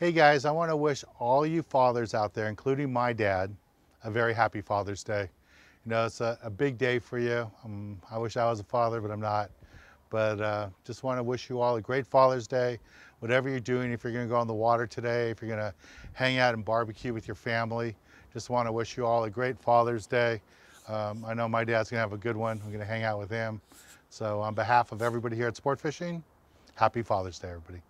Hey guys, I want to wish all you fathers out there, including my dad, a very happy Father's Day. You know, it's a, a big day for you. Um, I wish I was a father, but I'm not. But uh, just want to wish you all a great Father's Day. Whatever you're doing, if you're going to go on the water today, if you're going to hang out and barbecue with your family, just want to wish you all a great Father's Day. Um, I know my dad's going to have a good one. I'm going to hang out with him. So on behalf of everybody here at Sport Fishing, happy Father's Day, everybody.